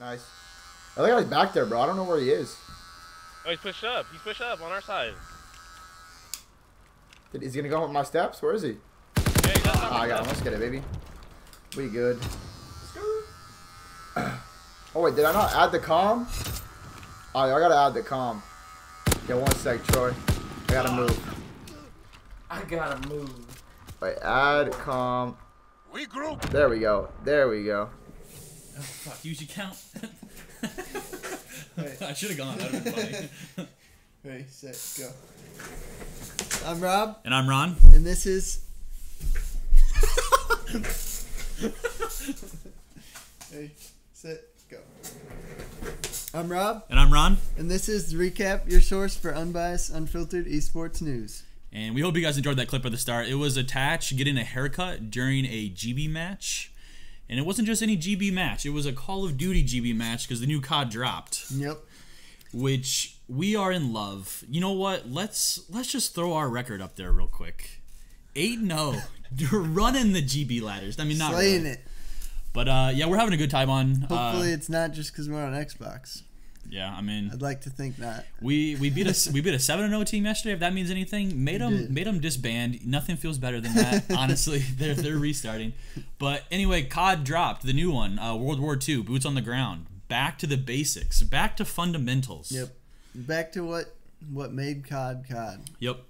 Nice. I think I was back there, bro. I don't know where he is. Oh, he's pushed up. He's pushed up on our side. Did, is he gonna go with my steps? Where is he? Yeah, he's on Ah, I got him. Let's get it, baby. We good. Oh wait, did I not add the com? Oh, I gotta add the com. Yeah, one sec, Troy. I gotta move. I gotta move. Wait, add com. Regroup. There we go. There we go. Oh, fuck, you should count. I should have gone. That would have been funny. Ready, set, go. I'm Rob, And I'm Ron. and this is. Ready, set, go. I'm Rob, And I'm Ron. and this is the recap, your source for unbiased, unfiltered esports news. And we hope you guys enjoyed that clip at the start. It was Attach getting a haircut during a GB match. And it wasn't just any GB match, it was a Call of Duty GB match because the new COD dropped, Yep. which we are in love. You know what? Let's let's just throw our record up there real quick. 8 0. You're running the GB ladders. I mean, not Slaying really. it. But uh, yeah, we're having a good time on. Hopefully, Uh, it's not just because we're on Xbox. Yeah, I mean, I'd like to think that We we beat a we beat a seven and zero team yesterday. If that means anything, made them did. made them disband. Nothing feels better than that. honestly, they're they're restarting. But anyway, COD dropped the new one, uh, World War II, boots on the ground, back to the basics, back to fundamentals. Yep. Back to what what made COD COD. Yep.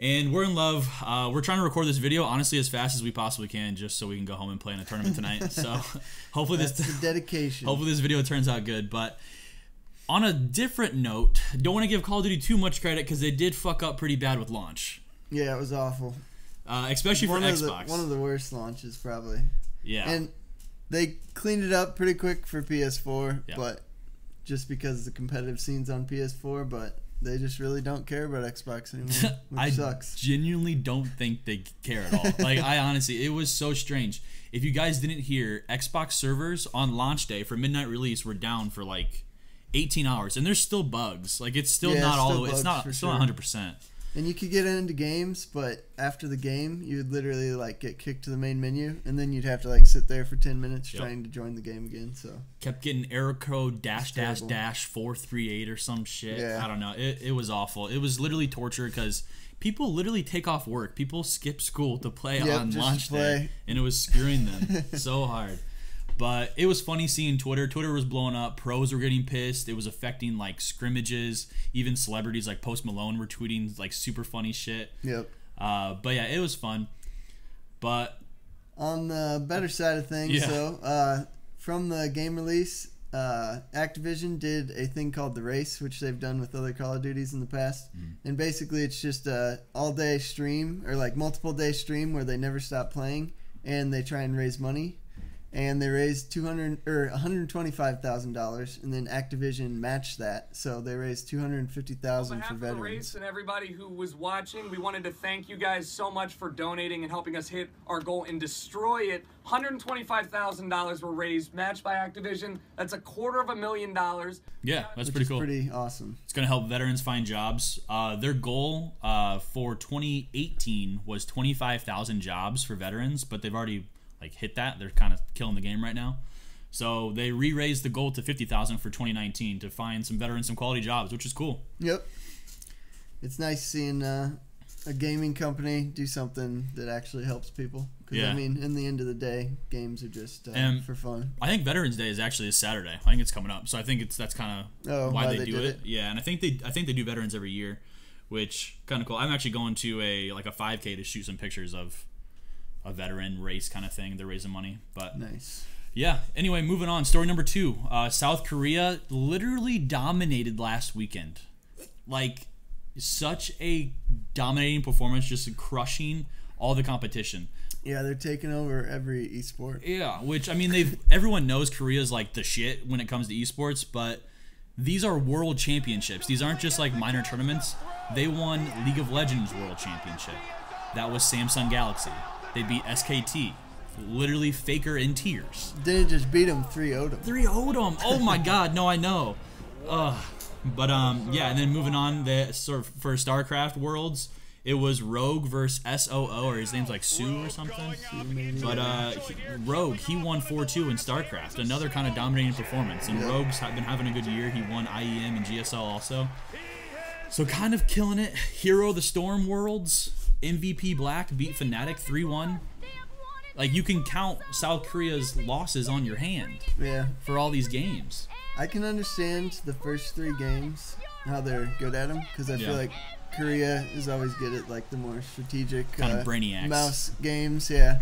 And we're in love. Uh, we're trying to record this video honestly as fast as we possibly can, just so we can go home and play in a tournament tonight. so hopefully this That's the dedication. Hopefully this video turns out good. But on a different note, don't want to give Call of Duty too much credit because they did fuck up pretty bad with launch, Yeah, it was awful. uh, especially one for of Xbox. the one of the worst launches probably. yeah, And they cleaned it up pretty quick for PS4, Yeah. but just because the competitive scene's on PS4, but they just really don't care about Xbox anymore, which I sucks. genuinely don't think they care at all. like I honestly, it was so strange. If you guys didn't hear, Xbox servers on launch day for midnight release were down for like 18 hours, and there's still bugs. Like it's still Yeah, not it's all still the. It's not still sure. 100. percent And you could get into games, but after the game, you would literally like get kicked to the main menu, and then you'd have to like sit there for 10 minutes Yep. trying to join the game again. So Kept getting error code dash dash dash four three eight or some shit. Yeah. I don't know. It it was awful. It was literally torture because. People literally take off work. People skip school to play Yep, on launch day, and it was screwing them so hard. But it was funny seeing Twitter. Twitter was blowing up. Pros were getting pissed. It was affecting like scrimmages. Even celebrities like Post Malone were tweeting like super funny shit. yep. Uh, but yeah, it was fun. But On the better side of things, Yeah. so uh, from the game release, uh, Activision did a thing called the race, which they've done with other Call of Duties in the past, Mm. and basically it's just a all day stream or like multiple day stream where they never stop playing and they try and raise money. And they raised two hundred or one hundred twenty-five thousand dollars, and then Activision matched that, so they raised two hundred fifty thousand On thousand behalf for of the veterans. race and everybody who was watching, we wanted to thank you guys so much for donating and helping us hit our goal and destroy it. $125,000 were raised, matched by Activision. That's a quarter of a million dollars. yeah, that's which pretty cool. Pretty awesome. It's going to help veterans find jobs. Uh, their goal uh, for 2018 was 25,000 jobs for veterans, but they've already like hit that. They're kind of killing the game right now. So they re-raised the goal to 50,000 for 2019 to find some veterans some quality jobs, which is cool. Yep. It's nice seeing uh, a gaming company do something that actually helps people. Because, Yeah. I mean, in the end of the day, games are just uh, for fun. I think Veterans Day is actually a Saturday. I think it's coming up, so I think it's that's kind of Oh, why why they, they do it. it. Yeah, and I think they I think they do veterans every year, which kind of cool. I'm actually going to a like a 5K to shoot some pictures of a veteran race kind of thing. They're raising money, but Nice. yeah. Anyway, moving on. Story number two. Uh, South Korea literally dominated last weekend. Like such a dominating performance, just crushing all the competition. Yeah, they're taking over every esport. Yeah, which I mean, they've everyone knows Korea's like the shit when it comes to esports, but these are world championships. These aren't just like minor tournaments. They won League of Legends World Championship. That was Samsung Galaxy. They beat SKT. Literally Faker in tears. Didn't just beat them 3 0 them. 3 0 them. Oh my god, no, I know. Ugh. But um, yeah, and then moving on, the sort of for StarCraft Worlds, It was Rogue versus SOO, or his name's like Sue or something. But uh, Rogue, he won 4-2 in StarCraft. Another kind of dominating performance. And Rogue's been having a good year. He won IEM and GSL also. So kind of killing it. Hero of the Storm Worlds, MVP Black beat Fnatic 3-1. Like you can count South Korea's losses on your hand Yeah. for all these games. I can understand the first three games how they're good at them because I Yeah. feel like Korea is always good at like the more strategic Kind of uh, brainiacs. mouse games. Yeah,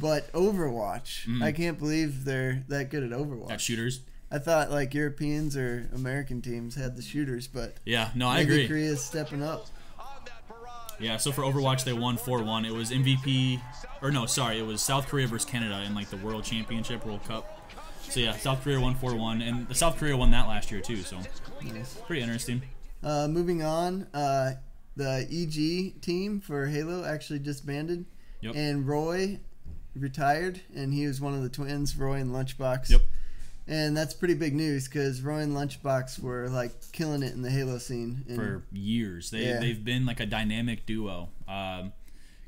but Overwatch, Mm. I can't believe they're that good at Overwatch. At shooters. I thought like Europeans or American teams had the shooters, but Yeah, no, I agree. Korea's stepping up. Yeah, so for Overwatch they won 4-1. It was MVP or no, sorry, it was South Korea versus Canada in like the World Championship, World Cup. So yeah, South Korea won 4-1 and the South Korea won that last year too, so Nice. pretty interesting. Uh, moving on, uh, the EG team for Halo actually disbanded, Yep. and Roy retired, and he was one of the twins, Roy and Lunchbox. Yep. And that's pretty big news because Roy and Lunchbox were like killing it in the Halo scene. And For years. They Yeah. they've been like a dynamic duo. Um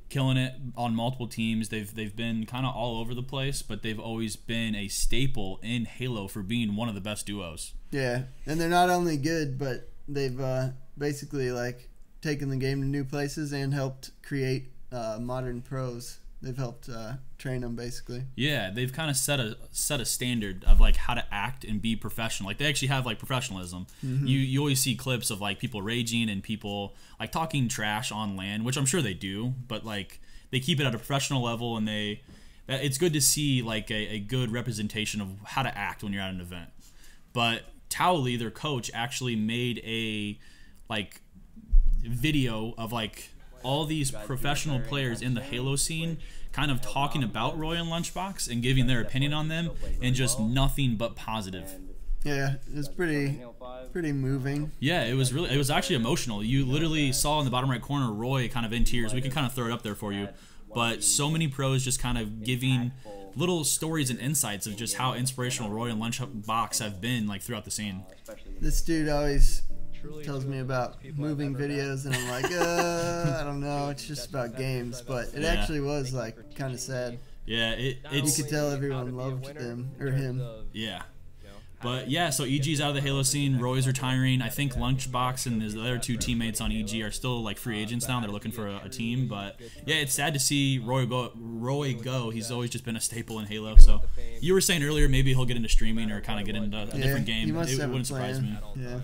killing it on multiple teams. They've they've been kind of all over the place, but they've always been a staple in Halo for being one of the best duos. yeah, and they're not only good, but they've uh, basically like taken the game to new places and helped create uh, modern pros. They've helped uh, train them basically. Yeah, they've kind of set a set a standard of like how to act and be professional. Like they actually have like professionalism. You you always see clips of like people raging and people like talking trash on land, which I'm sure they do, but like they keep it at a professional level and they that it's good to see like a, a good representation of how to act when you're at an event. But Towley, their coach, actually made a like video of like all these professional players in the Halo scene kind of talking about Roy and Lunchbox and giving their opinion on them and just nothing but positive. Yeah, it was pretty pretty moving. Yeah, it was really it was actually emotional. You literally saw in the bottom right corner Roy kind of in tears. We can kind of throw it up there for you. But so many pros just kind of giving little stories and insights of just how inspirational Roy and Lunchbox have been like throughout the scene. This dude always tells me about moving videos, and I'm like, uh, I don't know. It's just about games, but it Yeah. actually was like kind of sad. Yeah, it, You could tell everyone loved them or him. Yeah. But yeah, so EG's out of the Halo scene. Roy's retiring. I think Lunchbox and his other two teammates on EG are still like free agents now. They're looking for a, a team. But yeah, it's sad to see Roy go. Roy go. He's always just been a staple in Halo. So you were saying earlier maybe he'll get into streaming or kind of get into a different game. must It wouldn't surprise me. Yeah.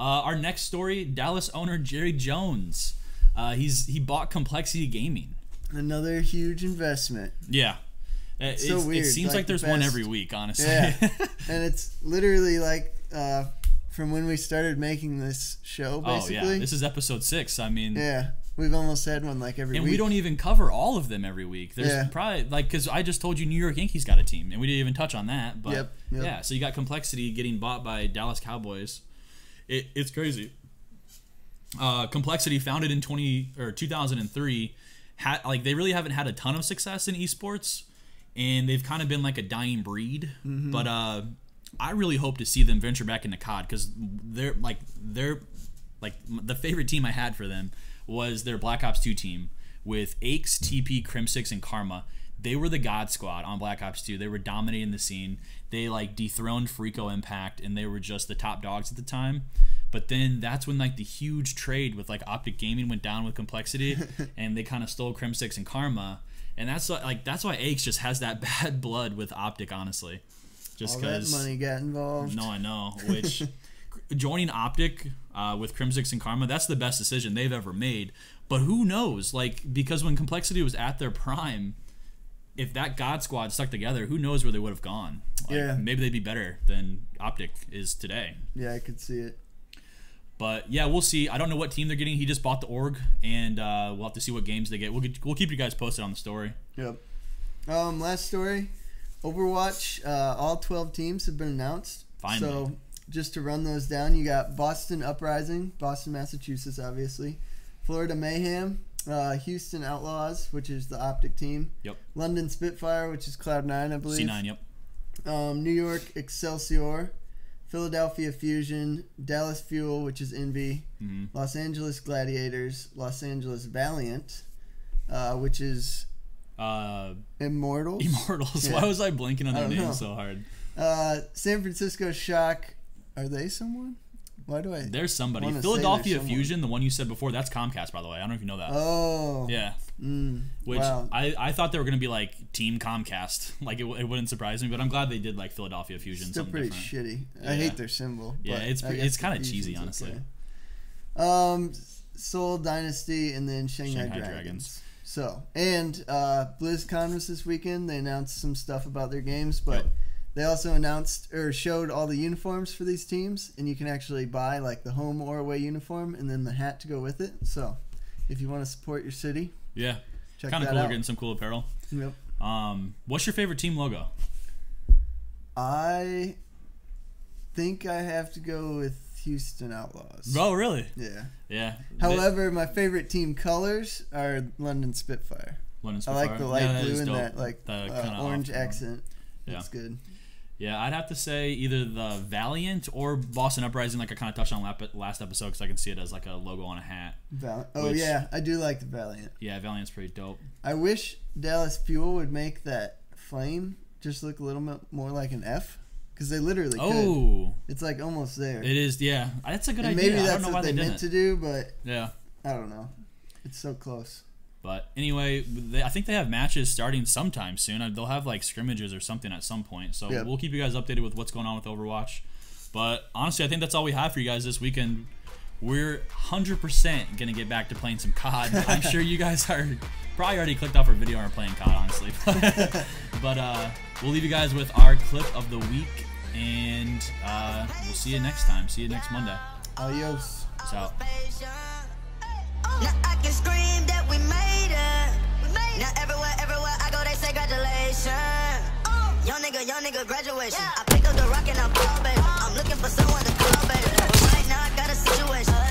Uh, our next story: Dallas owner Jerry Jones. Uh, he's he bought Complexity Gaming. Another huge investment. Yeah. Uh, so weird, It seems like like, the there's one every week, honestly. Yeah. and it's literally like uh, from when we started making this show, oh yeah, this is episode six. I mean, yeah. We've almost had one like every week. and week. we don't even cover all of them every week. There's Yeah. probably like because I just told you New York Yankees got a team, and we didn't even touch on that. But Yep, yep. yeah, so you got Complexity getting bought by Dallas Cowboys. It, it's crazy. Uh, Complexity, founded in twenty or two thousand and three, had like they really haven't had a ton of success in esports, and they've kind of been like a dying breed. Mm-hmm. But uh, I really hope to see them venture back into COD because they're like they're like m- the favorite team I had for them was their Black Ops 2 team with Aches, TP, Crimsix, and Karma. They were the God Squad on Black Ops 2. They were dominating the scene. They like dethroned Fariko Impact, and they were just the top dogs at the time. But then that's when like the huge trade with like Optic Gaming went down with Complexity, and they kind of stole Crimsix and Karma. And that's why, like that's why Aches just has that bad blood with Optic, honestly. Just because money got involved. no, I know. Which joining Optic uh, with Crimsix and Karma, that's the best decision they've ever made. But who knows? Like because when Complexity was at their prime, if that God Squad stuck together, who knows where they would have gone? Like, Yeah. maybe they'd be better than Optic is today. Yeah, I could see it. But yeah, we'll see. I don't know what team they're getting. He just bought the org, and uh, we'll have to see what games they get. We'll get, we'll keep you guys posted on the story. Yep. Um, last story, Overwatch. Uh, all twelve teams have been announced. Finally. So just to run those down, you got Boston Uprising, Boston, Massachusetts, obviously. Florida Mayhem, uh, Houston Outlaws, which is the Optic team. Yep. London Spitfire, which is Cloud Nine, I believe. C9. Yep. Um, New York Excelsior, Philadelphia Fusion, Dallas Fuel, which is Envy, Mhm. Los Angeles Gladiators, Los Angeles Valiant, uh, which is Uh, Immortals. Immortals. Yeah. Why was I blanking on their know. so hard? Uh, San Francisco Shock. Are they someone? Why do I? There's somebody. Philadelphia there's. Fusion, the one you said before, that's Comcast, by the way. I don't know if you know that. Oh. yeah. Mm, Which wow. I, I thought they were gonna be like Team Comcast. Like it, it wouldn't surprise me, but I'm glad they did like Philadelphia Fusion. Still pretty different. shitty. Yeah. I hate their symbol. Yeah, it's pre- it's kinda cheesy, honestly. okay. Um, Seoul Dynasty and then Shanghai, Shanghai Dragons. Dragons. So and uh, BlizzCon was this weekend. They announced some stuff about their games, but Yep. They also announced or showed all the uniforms for these teams, and you can actually buy like the home or away uniform and then the hat to go with it. So if you want to support your city, Yeah. check Kind of cool. Out. getting some cool apparel. Yep. Um, what's your favorite team logo? I think I have to go with Houston Outlaws. Oh, really? Yeah. Yeah. However, my favorite team colors are London Spitfire. London Spitfire. I like the light Yeah, blue and that like The uh, orange accent. Yeah. That's good. Yeah, I'd have to say either the Valiant or Boston Uprising, like I kind of touched on lap- last episode, because I can see it as like a logo on a hat. Val- oh Which- yeah, I do like the Valiant. Yeah, Valiant's pretty dope. I wish Dallas Fuel would make that flame just look a little bit more like an F, because they literally could. Oh, It's like almost there. it is. Yeah, that's a good and idea. maybe I that's don't know why what they they meant didn't. to do, but Yeah, I don't know. It's so close. But anyway, they, I think they have matches starting sometime soon. Uh, They'll have like scrimmages or something at some point. So we'll keep you guys updated with what's going on with Overwatch. But honestly, I think that's all we have for you guys this weekend. We're 100% going to get back to playing some COD. I'm sure you guys are probably already clicked off our video and are playing COD, honestly. but uh, we'll leave you guys with our clip of the week, and uh, we'll see you next time. See you next Monday. Adios. Peace out. Oh. Young nigga, young nigga, graduation. Yeah. I pick up the rock and I ball, baby. I'm looking for someone to call, baby. But right now I got a situation.